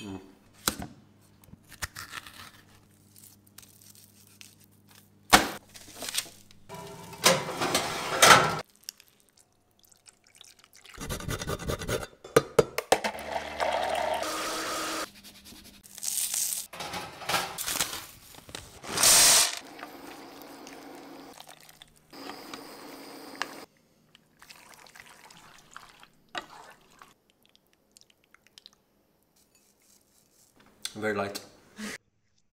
Mm. Very light.